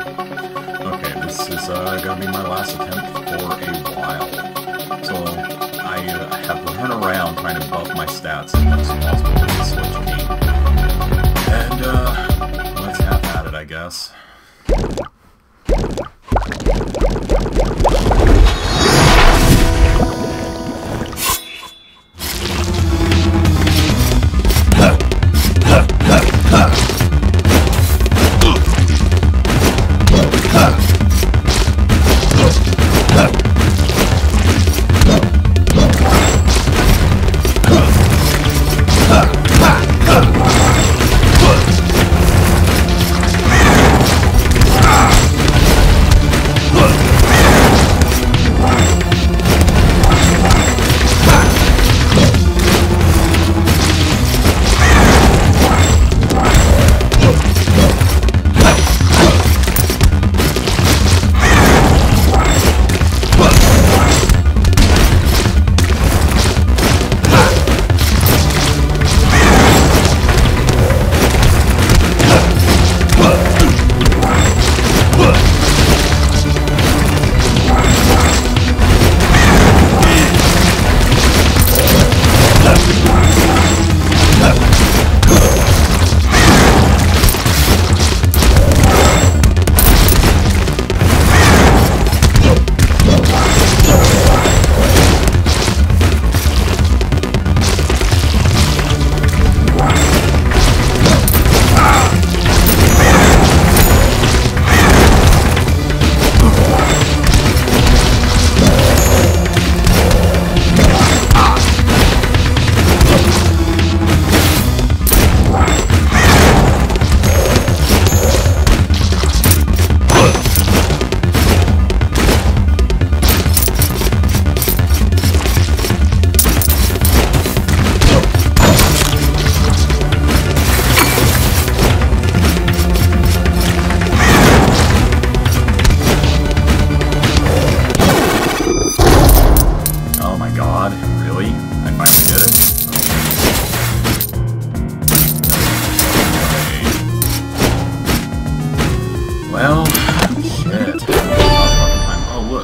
Okay, this is uh, gonna be my last attempt for a while. So I uh, have run around trying to buff my stats as much as possible with Switch key. And uh, let's have at it, I guess.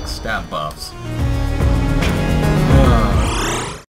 stab buffs.